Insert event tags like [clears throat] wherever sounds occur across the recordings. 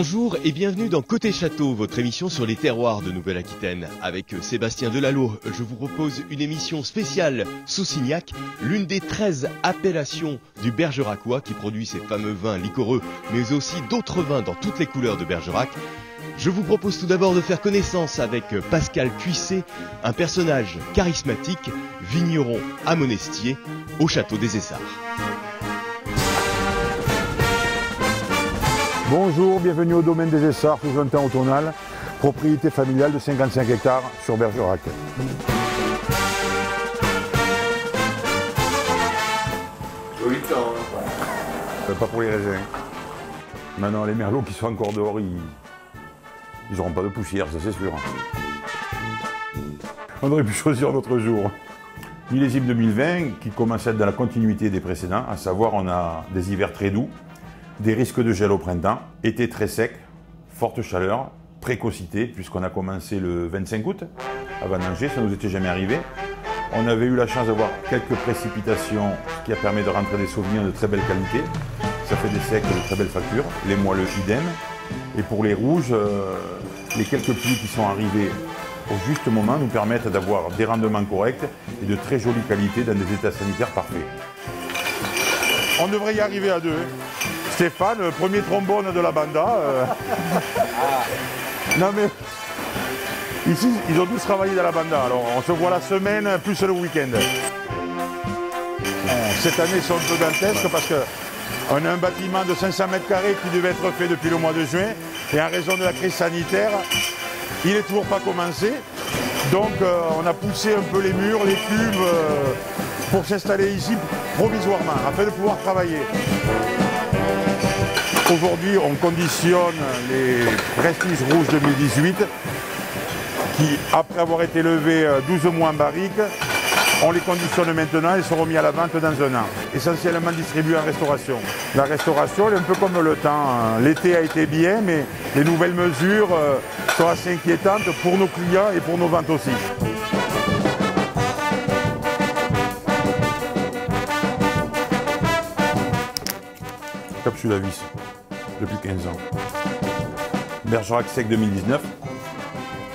Bonjour et bienvenue dans Côté Château, votre émission sur les terroirs de Nouvelle-Aquitaine. Avec Sébastien Delalot, je vous propose une émission spéciale Saucignac, l'une des 13 appellations du Bergeracois qui produit ses fameux vins liquoreux, mais aussi d'autres vins dans toutes les couleurs de Bergerac. Je vous propose tout d'abord de faire connaissance avec Pascal Cuissé, un personnage charismatique, vigneron à Monestier, au château des Essarts. Bonjour, bienvenue au domaine des Essarts sous un temps automnal, propriété familiale de 55 hectares sur Bergerac. Joli temps. Euh, Pas pour les raisins. Maintenant, les merlots qui sont encore dehors, ils n'auront pas de poussière, ça c'est sûr. On aurait pu choisir notre jour. Millésime 2020 qui commence à être dans la continuité des précédents, à savoir on a des hivers très doux, des risques de gel au printemps, été très sec, forte chaleur, précocité, puisqu'on a commencé le 25 août à vendanger, ça ne nous était jamais arrivé. On avait eu la chance d'avoir quelques précipitations, qui a permis de rentrer des souvenirs de très belle qualité. Ça fait des secs de très belle facture, les moelleux idem. Et pour les rouges, euh, les quelques pluies qui sont arrivées au juste moment nous permettent d'avoir des rendements corrects et de très jolies qualités dans des états sanitaires parfaits. On devrait y arriver à deux. Stéphane, premier trombone de la banda. euh. Non mais ici, ils ont tous travaillé dans la banda. Alors on se voit la semaine plus le week-end. Cette année, ils sont un peu dantesques parce que on a un bâtiment de 500 mètres carrés qui devait être fait depuis le mois de juin. Et en raison de la crise sanitaire, il n'est toujours pas commencé. Donc euh, on a poussé un peu les murs, les cubes euh, pour s'installer ici provisoirement afin de pouvoir travailler. Aujourd'hui, on conditionne les Prestige Rouges 2018 qui, après avoir été levés euh, 12 mois en barrique, on les conditionne maintenant et seront mis à la vente dans un an. Essentiellement distribués en restauration. La restauration, elle est un peu comme le temps. hein. L'été a été bien, mais les nouvelles mesures euh, sont assez inquiétantes pour nos clients et pour nos ventes aussi. Capsule à vis, depuis 15 ans. Bergerac Sec 2019,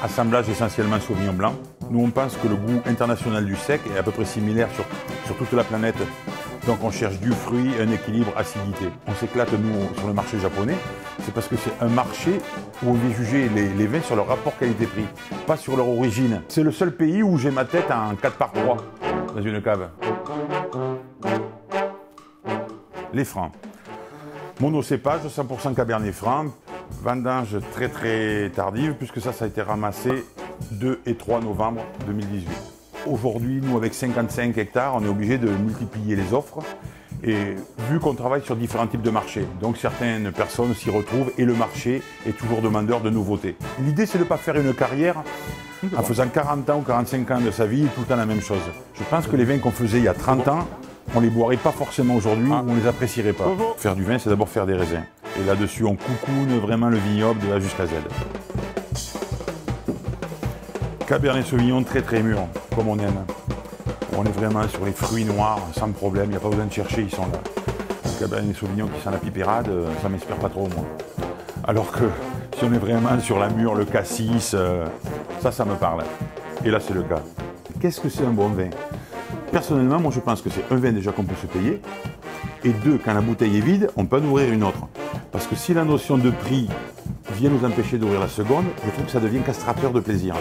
assemblage essentiellement Sauvignon blanc. Nous, on pense que le goût international du sec est à peu près similaire sur, sur toute la planète. Donc, on cherche du fruit, un équilibre acidité. On s'éclate, nous, sur le marché japonais. C'est parce que c'est un marché où on vient juger les, les vins sur leur rapport qualité-prix, pas sur leur origine. C'est le seul pays où j'ai ma tête en 4 par 3 dans une cave. Les francs. Monocépage, 100% Cabernet Franc, vendange très très tardive, puisque ça, ça a été ramassé 2 et 3 novembre 2018. Aujourd'hui, nous, avec 55 hectares, on est obligé de multiplier les offres. Et vu qu'on travaille sur différents types de marchés, donc certaines personnes s'y retrouvent et le marché est toujours demandeur de nouveautés. L'idée, c'est de ne pas faire une carrière en faisant 40 ans ou 45 ans de sa vie tout le temps la même chose. Je pense que les vins qu'on faisait il y a 30 ans, on les boirait pas forcément aujourd'hui ou on les apprécierait pas. Faire du vin, c'est d'abord faire des raisins. Et là-dessus, on coucoune vraiment le vignoble de A jusqu'à Z. Cabernet Sauvignon très très mûr, comme on aime. On est vraiment sur les fruits noirs, sans problème, il n'y a pas besoin de chercher, ils sont là. Le Cabernet Sauvignon qui sent la pipérade, euh, ça m'inspire pas trop moi. Alors que si on est vraiment sur la mûre, le cassis, euh, ça, ça me parle. Et là, c'est le cas. Qu'est-ce que c'est un bon vin? Personnellement, moi je pense que c'est un vin déjà qu'on peut se payer. Et deux, quand la bouteille est vide, on peut en ouvrir une autre. Parce que si la notion de prix vient nous empêcher d'ouvrir la seconde, je trouve que ça devient castrateur de plaisir.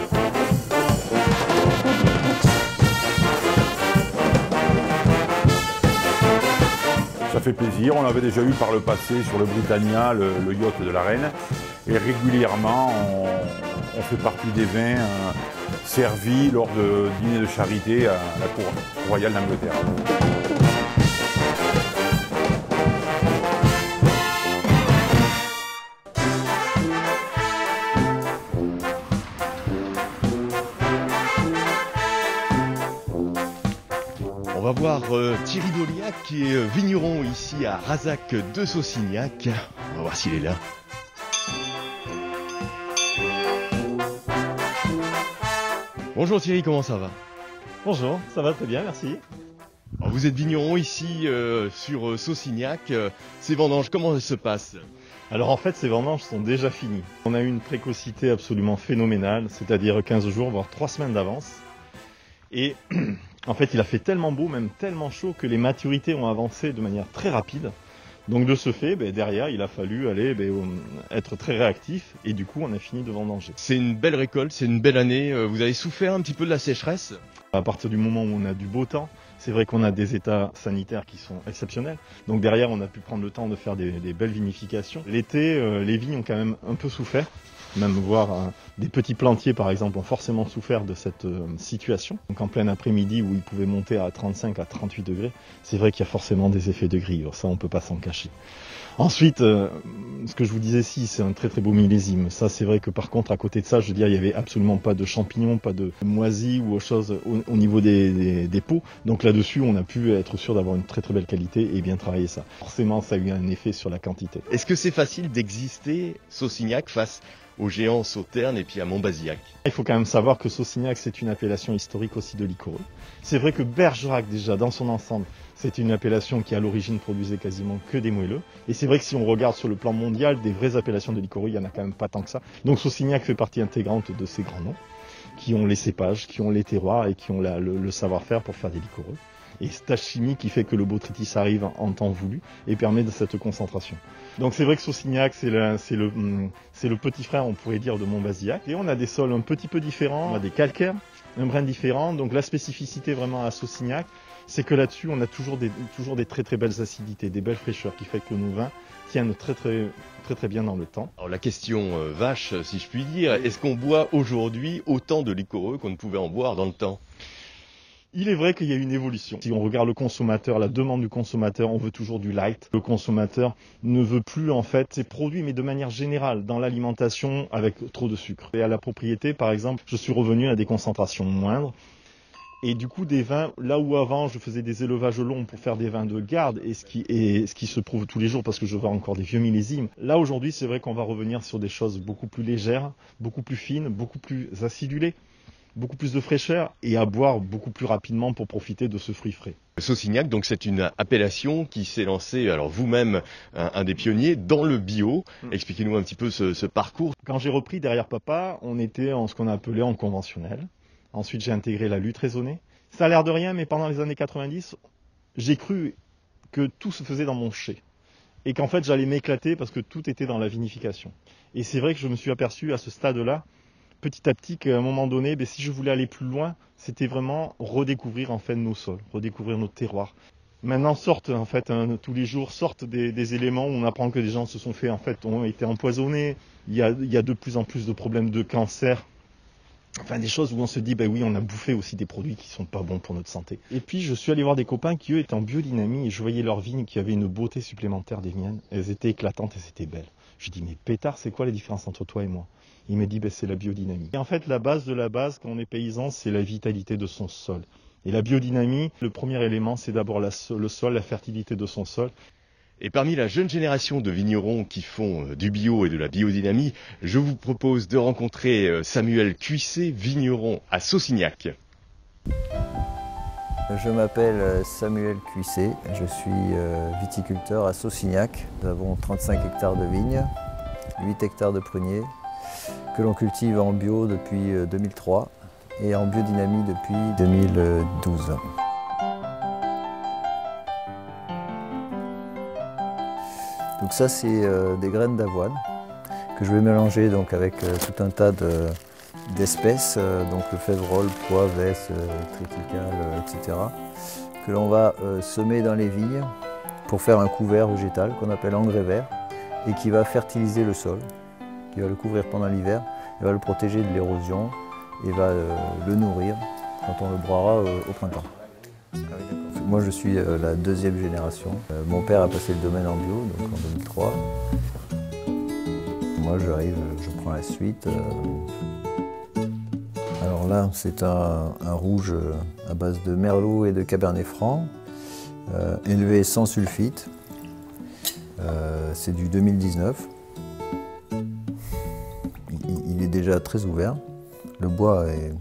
Ça fait plaisir, on l'avait déjà eu par le passé sur le Britannia, le, yacht de la reine. Et régulièrement, on, on fait partie des vins euh, servis lors de dîners de charité à la cour royale d'Angleterre. On va voir euh, Thierry Doliac qui est euh, vigneron ici à Razac de Saucignac. On va voir s'il est là. Bonjour Thierry, comment ça va Bonjour, ça va très bien, merci. Alors, Vous êtes vigneron ici euh, sur euh, Saucignac. Euh, ces vendanges, comment elles se passent Alors en fait, ces vendanges sont déjà finies. On a eu une précocité absolument phénoménale, c'est-à-dire 15 jours, voire 3 semaines d'avance. Et [clears throat] en fait, il a fait tellement beau, même tellement chaud, que les maturités ont avancé de manière très rapide. Donc de ce fait, ben, derrière, il a fallu aller ben, être très réactif et du coup, on a fini de vendanger. C'est une belle récolte, c'est une belle année. Euh, vous avez souffert un petit peu de la sécheresse À partir du moment où on a du beau temps, c'est vrai qu'on a des états sanitaires qui sont exceptionnels. Donc derrière, on a pu prendre le temps de faire des, belles vinifications. L'été, euh, les vignes ont quand même un peu souffert. Même voir euh, des petits plantiers, par exemple, ont forcément souffert de cette euh, situation. Donc en plein après-midi où ils pouvaient monter à 35 à 38 degrés, c'est vrai qu'il y a forcément des effets de grille. Ça, on peut pas s'en cacher. Ensuite, euh, ce que je vous disais, si, c'est un très très beau millésime. Ça, c'est vrai que par contre, à côté de ça, je veux dire, il y avait absolument pas de champignons, pas de moisis ou autre chose au, niveau des, des, pots. Donc là-dessus, on a pu être sûr d'avoir une très très belle qualité et bien travailler ça. Forcément, ça a eu un effet sur la quantité. Est-ce que c'est facile d'exister Saucignac face aux géants Sauternes et puis à Montbazillac. Il faut quand même savoir que Saucignac, c'est une appellation historique aussi de l'icoreux. C'est vrai que Bergerac, déjà, dans son ensemble, c'est une appellation qui à l'origine produisait quasiment que des moelleux. Et c'est vrai que si on regarde sur le plan mondial, des vraies appellations de l'icoreux, il n'y en a quand même pas tant que ça. Donc Saucignac fait partie intégrante de ces grands noms, qui ont les cépages, qui ont les terroirs et qui ont le, savoir-faire pour faire des liquoreux. Et cette chimie qui fait que le botrytis arrive en temps voulu et permet de cette concentration. Donc c'est vrai que Saucignac, c'est le, hum, petit frère, on pourrait dire, de Montbazillac. Et on a des sols un petit peu différents, on a des calcaires, un brin différent. Donc la spécificité vraiment à Saucignac, c'est que là-dessus, on a toujours des, toujours des très très belles acidités, des belles fraîcheurs qui fait que nos vins tiennent très très très très bien dans le temps. Alors la question euh, vache, si je puis dire, est-ce qu'on boit aujourd'hui autant de liquoreux qu'on ne pouvait en boire dans le temps? Il est vrai qu'il y a une évolution. Si on regarde le consommateur, la demande du consommateur, on veut toujours du light. Le consommateur ne veut plus en fait ces produits, mais de manière générale, dans l'alimentation avec trop de sucre. Et à la propriété, par exemple, je suis revenu à des concentrations moindres. Et du coup, des vins, là où avant je faisais des élevages longs pour faire des vins de garde, et ce qui, se prouve tous les jours parce que je vois encore des vieux millésimes, là aujourd'hui, c'est vrai qu'on va revenir sur des choses beaucoup plus légères, beaucoup plus fines, beaucoup plus acidulées beaucoup plus de fraîcheur et à boire beaucoup plus rapidement pour profiter de ce fruit frais. Saucignac, donc c'est une appellation qui s'est lancée, alors vous-même un, des pionniers, dans le bio. Mm. Expliquez-nous un petit peu ce, parcours. Quand j'ai repris derrière papa, on était en ce qu'on appelait en conventionnel. Ensuite j'ai intégré la lutte raisonnée. Ça a l'air de rien, mais pendant les années 90, j'ai cru que tout se faisait dans mon chai. Et qu'en fait j'allais m'éclater parce que tout était dans la vinification. Et c'est vrai que je me suis aperçu à ce stade-là petit à petit qu'à un moment donné, ben, si je voulais aller plus loin, c'était vraiment redécouvrir en fait nos sols, redécouvrir nos terroirs. Maintenant sortent en fait tous les jours sortent des, éléments où on apprend que des gens se sont fait en fait ont été empoisonnés. Il y a, de plus en plus de problèmes de cancer. Enfin des choses où on se dit ben oui on a bouffé aussi des produits qui sont pas bons pour notre santé. Et puis je suis allé voir des copains qui eux étaient en biodynamie et je voyais leurs vignes qui avaient une beauté supplémentaire des miennes. Elles étaient éclatantes et c'était belle. Je dis mais pétard c'est quoi la différence entre toi et moi? Il me dit, ben, c'est la biodynamie. Et en fait, la base de la base, quand on est paysan, c'est la vitalité de son sol. Et la biodynamie, le premier élément, c'est d'abord le sol, la fertilité de son sol. Et parmi la jeune génération de vignerons qui font euh, du bio et de la biodynamie, je vous propose de rencontrer euh, Samuel Cuissé, vigneron à Saucignac. Je m'appelle euh, Samuel Cuissé, je suis viticulteur à Saucignac. Nous avons 35 hectares de vignes, 8 hectares de pruniers, que l'on cultive en bio depuis 2003 euh, et en biodynamie depuis 2012. Donc ça c'est euh, des graines d'avoine que je vais mélanger donc avec euh, tout un tas d'espèces, donc le févrole, pois, vesse, triticale, etc. que l'on va semer dans les vignes pour faire un couvert végétal qu'on appelle engrais vert et qui va fertiliser le sol qui va le couvrir pendant l'hiver, et va le protéger de l'érosion et va euh, le nourrir quand on le broiera euh, au printemps. Moi je suis euh, la deuxième génération. Mon père a passé le domaine en bio, donc en 2003. Moi j'arrive, je prends la suite. Alors là c'est un, rouge à base de merlot et de cabernet franc, élevé sans sulfite. c'est du 2019. Déjà très ouvert. Le bois est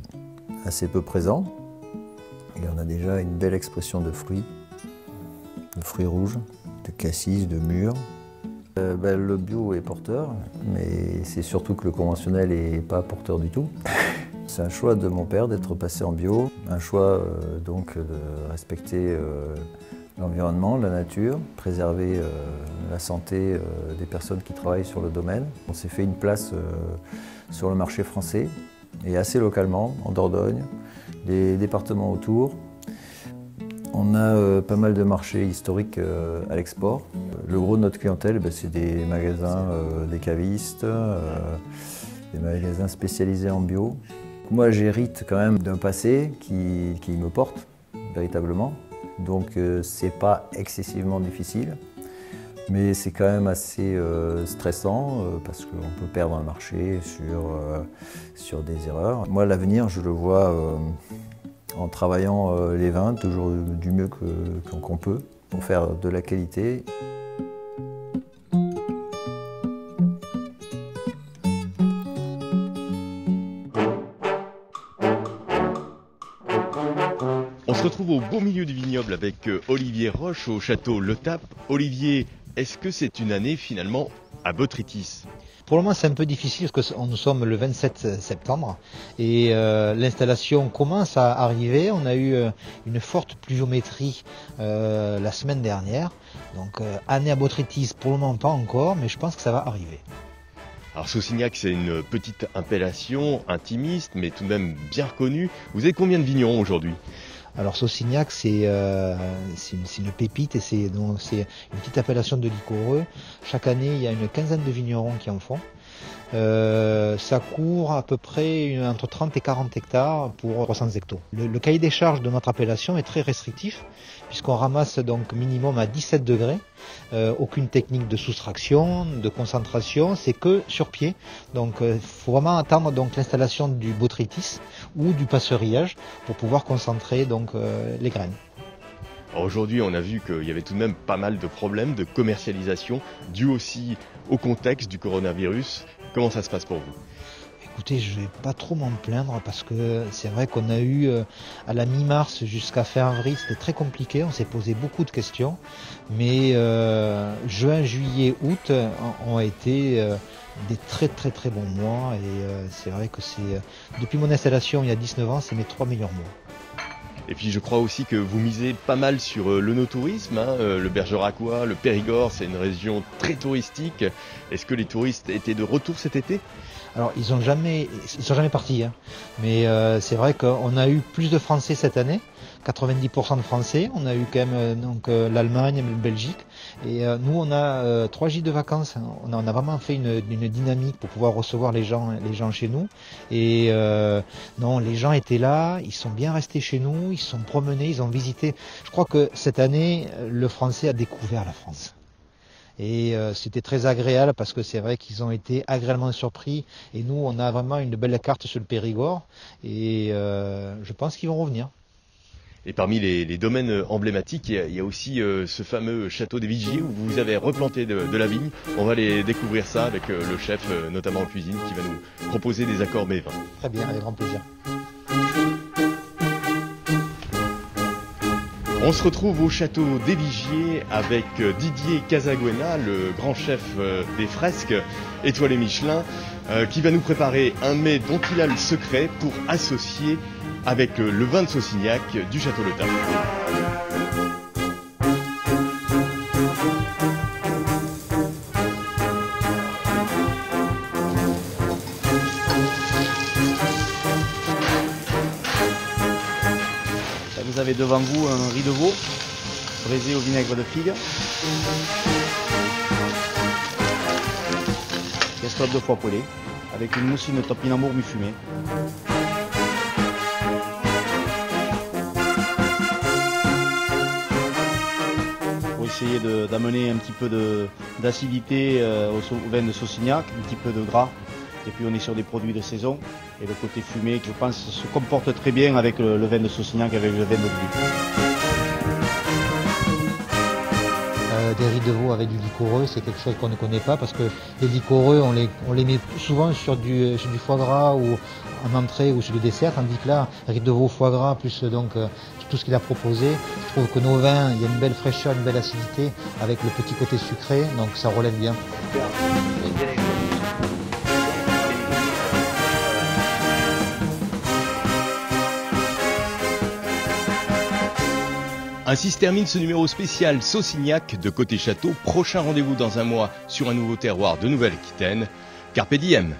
assez peu présent. Et on a déjà une belle expression de fruits, de fruits rouges, de cassis, de mûres. Euh, ben, le bio est porteur, mais c'est surtout que le conventionnel n'est pas porteur du tout. [laughs] C'est un choix de mon père d'être passé en bio, un choix euh, donc de respecter euh, l'environnement, la nature, préserver euh, la santé des personnes qui travaillent sur le domaine. On s'est fait une place sur le marché français et assez localement, en Dordogne, les départements autour. On a pas mal de marchés historiques à l'export. Le gros de notre clientèle, ben, c'est des magasins, des cavistes, des magasins spécialisés en bio. Moi, j'hérite quand même d'un passé qui, me porte véritablement. Donc, euh, c'est pas excessivement difficile, mais c'est quand même assez euh, stressant euh, parce qu'on peut perdre un marché sur, sur des erreurs. Moi, l'avenir, je le vois en travaillant les vins toujours du mieux qu'on peut pour faire de la qualité. On se retrouve au beau milieu du vignoble avec euh, Olivier Roche au château Le Tap. Olivier, est-ce que c'est une année finalement à Botrytis? Pour le moment, c'est un peu difficile parce que nous sommes le 27 septembre et euh, l'installation commence à arriver. On a eu euh, une forte pluviométrie la semaine dernière. Donc, année à Botrytis, pour le moment, pas encore, mais je pense que ça va arriver. Alors Saucignac, c'est une petite appellation intimiste, mais tout de même bien reconnue. Vous avez combien de vignerons aujourd'hui? Alors Saucignac, c'est euh, une, pépite et c'est une petite appellation de liquoreux. Chaque année, il y a une quinzaine de vignerons qui en font. Euh, ça court à peu près entre 30 et 40 hectares pour 300 hectos. Le, cahier des charges de notre appellation est très restrictif puisqu'on ramasse donc minimum à 17 degrés, euh, aucune technique de soustraction, de concentration, c'est que sur pied. Donc il faut vraiment attendre donc l'installation du botrytis ou du passerillage pour pouvoir concentrer donc euh, les graines. Aujourd'hui, on a vu qu'il y avait tout de même pas mal de problèmes de commercialisation dus aussi au contexte du coronavirus. Comment ça se passe pour vous? Écoutez, je vais pas trop m'en plaindre parce que c'est vrai qu'on a eu euh, à la mi-mars jusqu'à fin avril, c'était très compliqué, on s'est posé beaucoup de questions, mais euh, juin, juillet, août ont été des très très très bons mois et euh, c'est vrai que c'est euh, depuis mon installation il y a 19 ans c'est mes trois meilleurs mois. Et puis je crois aussi que vous misez pas mal sur euh, le no-tourisme, hein, le Bergeracois, le Périgord, c'est une région très touristique. Est-ce que les touristes étaient de retour cet été? Alors ils ont jamais, ils sont jamais partis, hein. mais c'est vrai qu'on a eu plus de Français cette année. 90% de Français. On a eu quand même donc l'Allemagne, la Belgique. Et euh, nous, on a euh, trois gîtes de vacances. On a, vraiment fait une, dynamique pour pouvoir recevoir les gens, les gens chez nous. Et euh, non, les gens étaient là, ils sont bien restés chez nous, ils sont promenés, ils ont visité. Je crois que cette année, le Français a découvert la France. Et c'était très agréable parce que c'est vrai qu'ils ont été agréablement surpris. Et nous, on a vraiment une belle carte sur le Périgord. Et je pense qu'ils vont revenir. Et parmi les, domaines emblématiques, il y a, aussi euh, ce fameux château des Vigiers où vous avez replanté de, la vigne. On va aller découvrir ça avec euh, le chef, euh, notamment en cuisine, qui va nous proposer des accords vins. Très bien, avec grand plaisir. On se retrouve au château des Vigiers avec Didier Casaguena, le grand chef des fresques étoilées Michelin, qui va nous préparer un mets dont il a le secret pour associer avec euh, le vin de Saucignac du Château Le Vous avez devant vous un riz de veau braisé au vinaigre de figue. Cascade de foie poêlé avec une moussine topinambour mi-fumée. D'amener un petit peu d'acidité euh, au, vin de Saucignac, un petit peu de gras. Et puis on est sur des produits de saison. Et le côté fumé, je pense, se comporte très bien avec le, vin de Saucignac, avec le vin de des riz de veau avec du liquoreux, c'est quelque chose qu'on ne connaît pas parce que les liquoreux, on les, on les met souvent sur du, sur du foie gras ou en entrée ou sur le dessert, tandis que là, riz de veau, foie gras, plus donc euh, tout ce qu'il a proposé, je trouve que nos vins, il y a une belle fraîcheur, une belle acidité avec le petit côté sucré, donc ça relève bien. Ainsi se termine ce numéro spécial Saucignac de Côté Château. Prochain rendez-vous dans un mois sur un nouveau terroir de Nouvelle-Aquitaine. Carpe diem